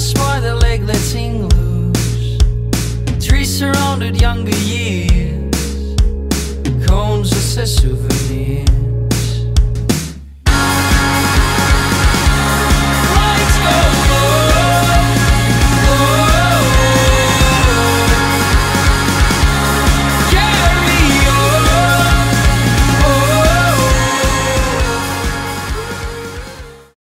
once more the leglets in loose. Trees surrounded younger years.